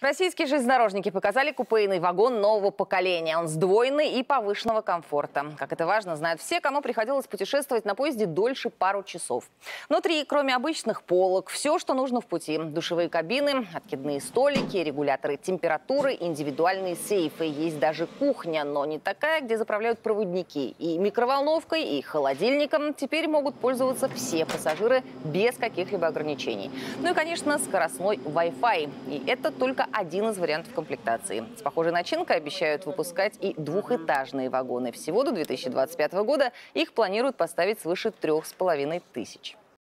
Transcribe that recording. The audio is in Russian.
Российские железнодорожники показали купейный вагон нового поколения. Он сдвоенный и повышенного комфорта. Как это важно, знают все, кому приходилось путешествовать на поезде дольше пару часов. Внутри, кроме обычных полок, все, что нужно в пути. Душевые кабины, откидные столики, регуляторы температуры, индивидуальные сейфы. Есть даже кухня, но не такая, где заправляют проводники. И микроволновкой, и холодильником теперь могут пользоваться все пассажиры без каких-либо ограничений. Ну и, конечно, скоростной Wi-Fi. И это только один из вариантов комплектации. С похожей начинкой обещают выпускать и двухэтажные вагоны. Всего до 2025 года их планируют поставить свыше трех с половиной тысяч.